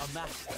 A master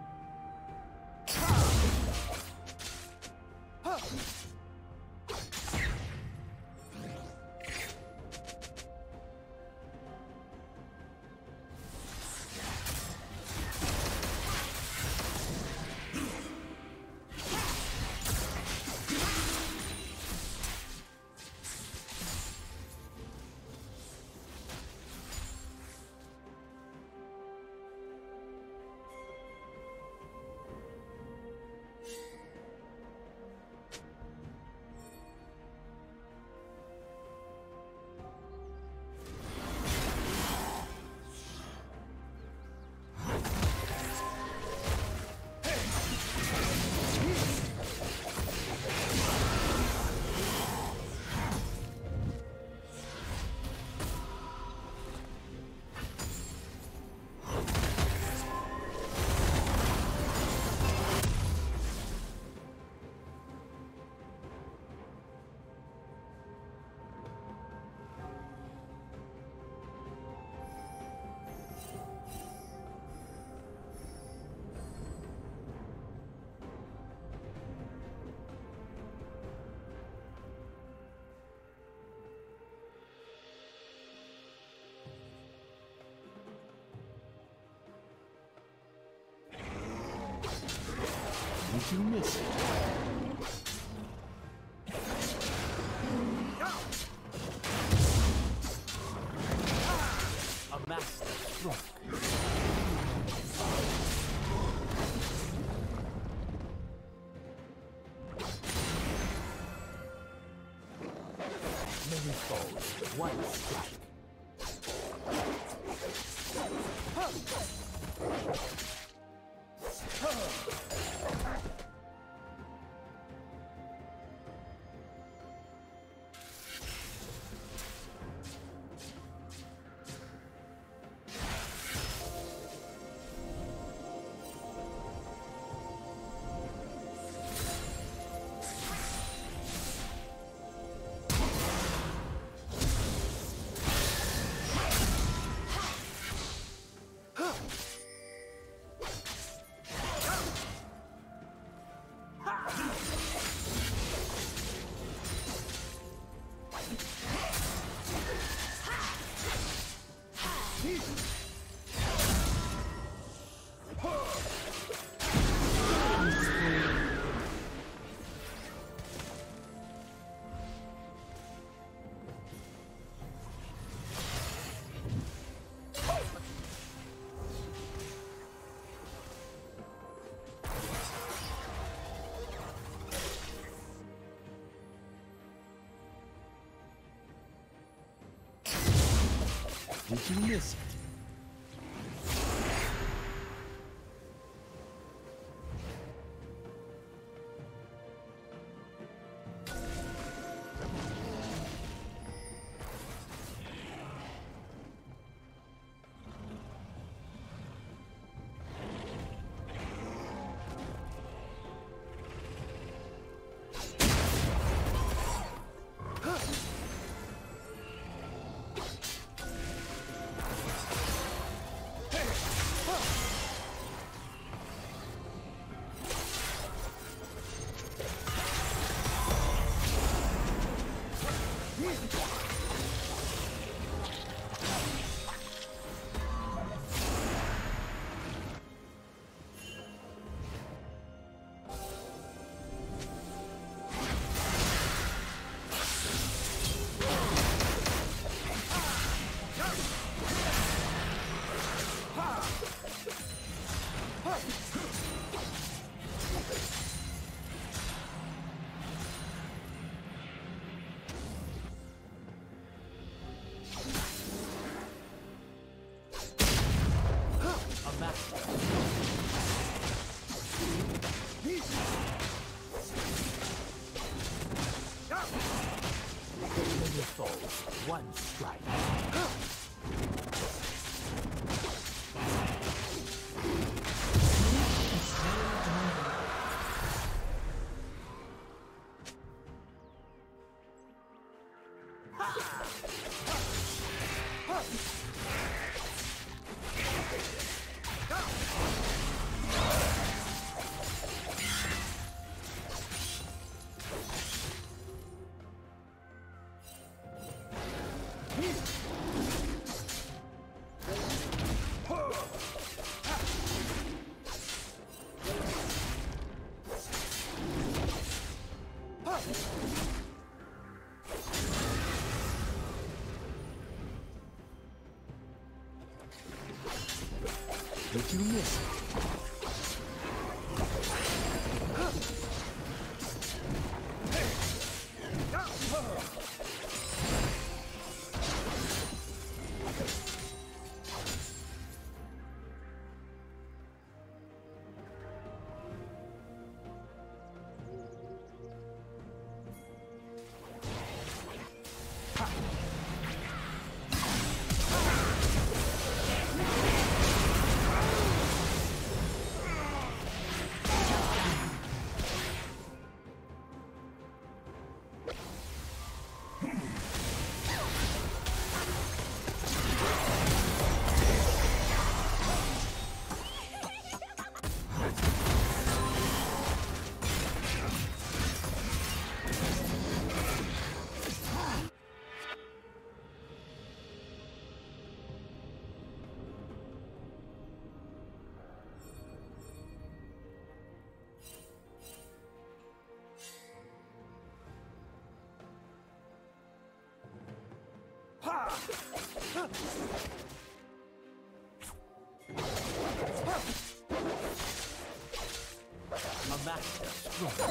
You miss it? Many foes, one strike. You miss Yeah. One Did you miss? A master stroke.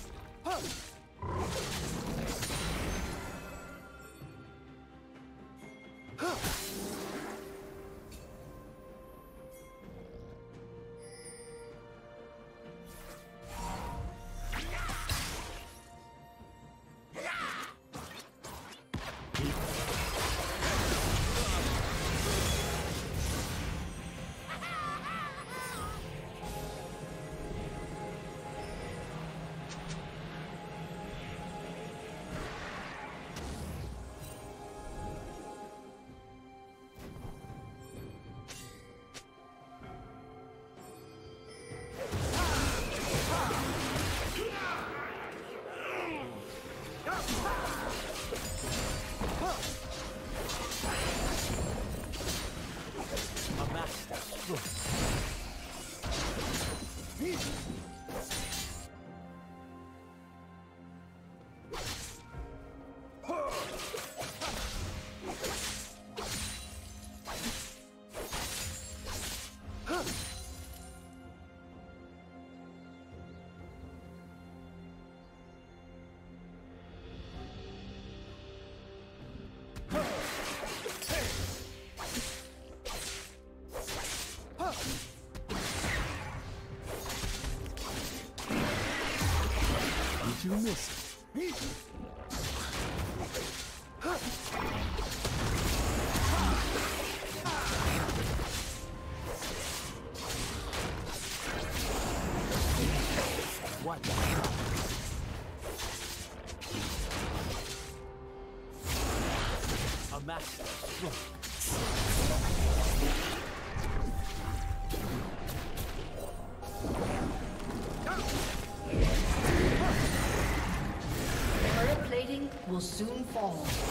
Did soon fall.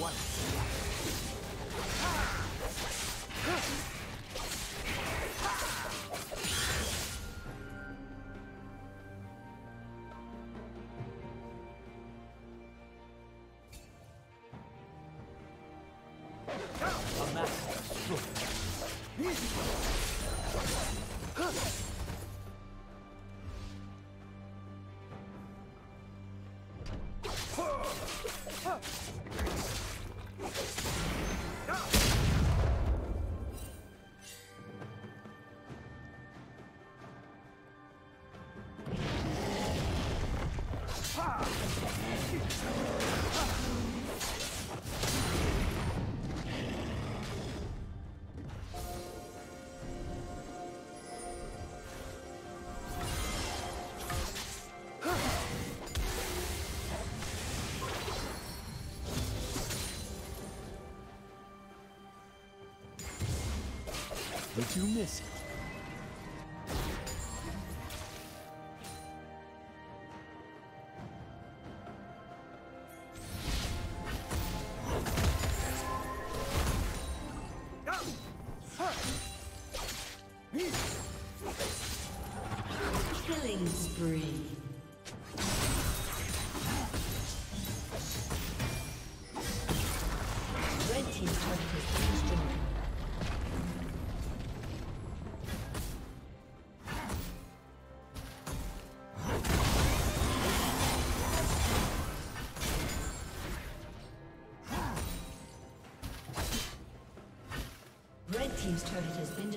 Foes. One strike. A master stroke. You miss it? Killing spree.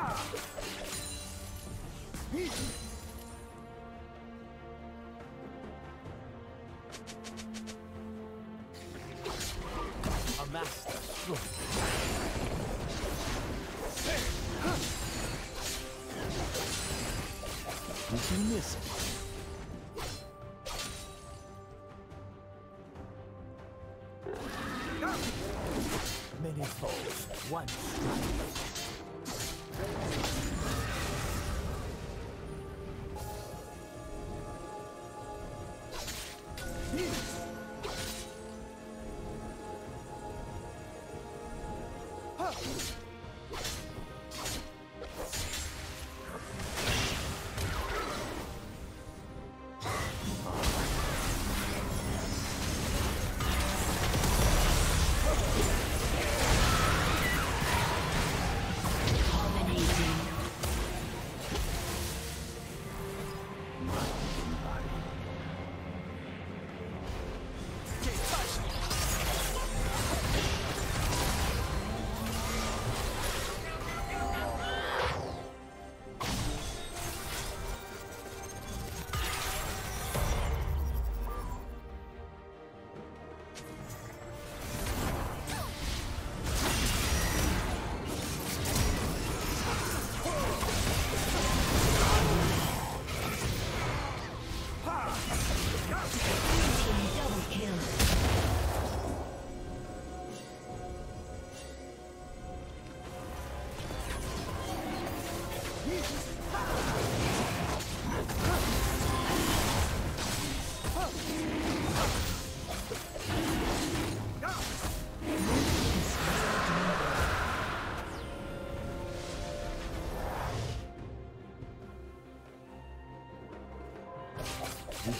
A master stroke. Many foes, one strike.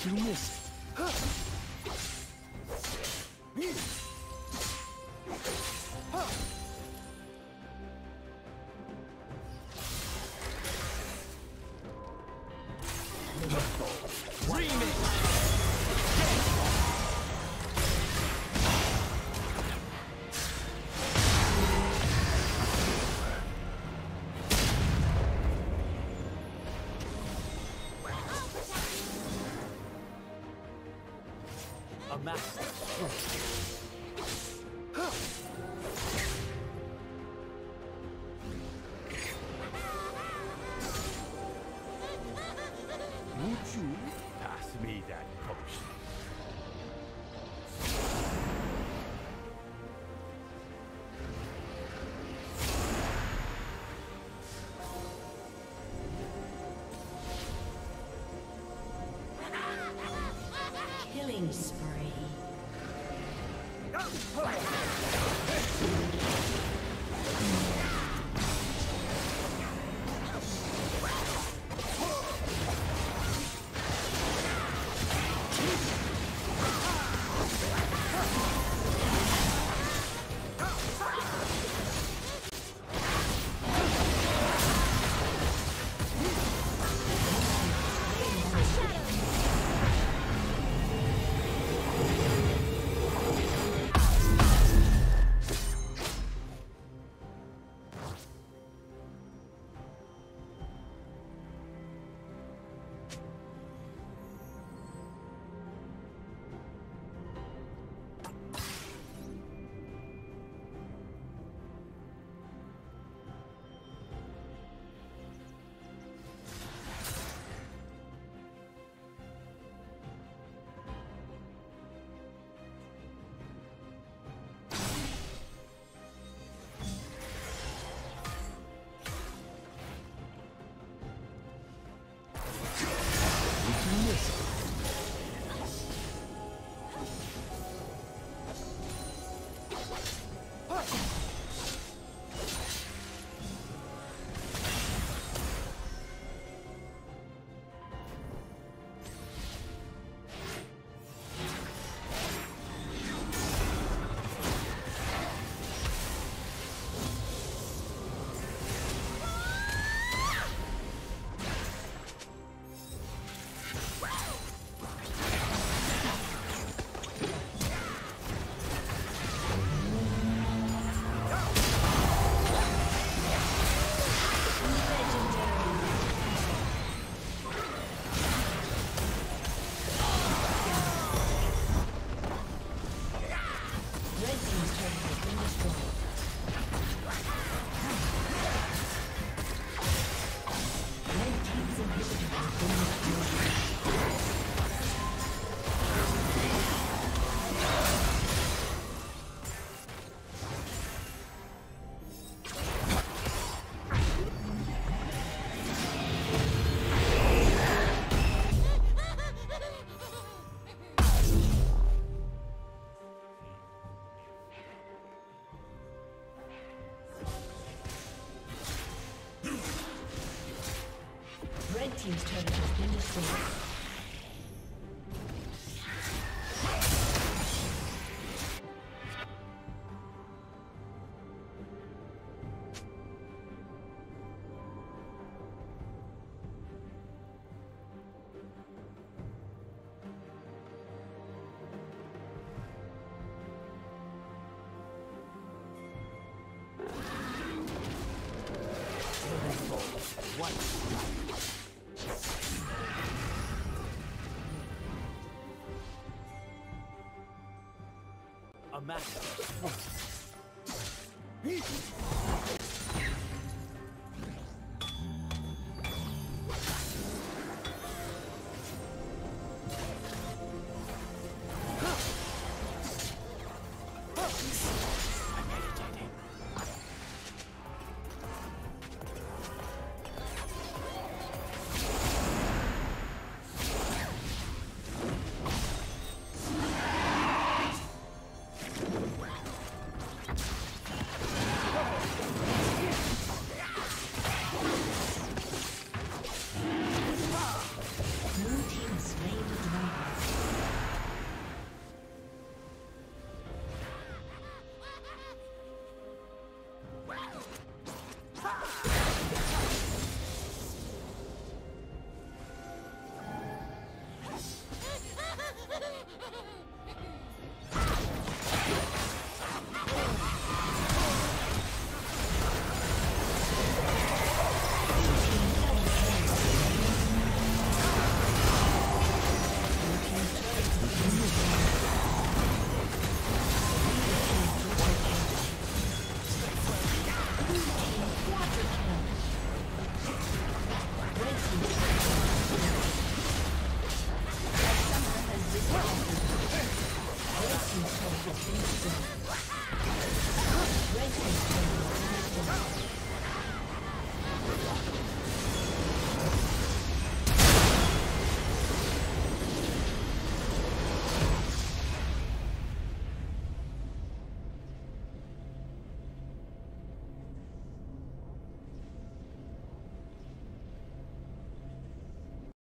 Did you miss A master matter